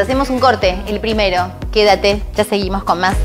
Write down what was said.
hacemos un corte, el primero. Quédate, ya seguimos con más.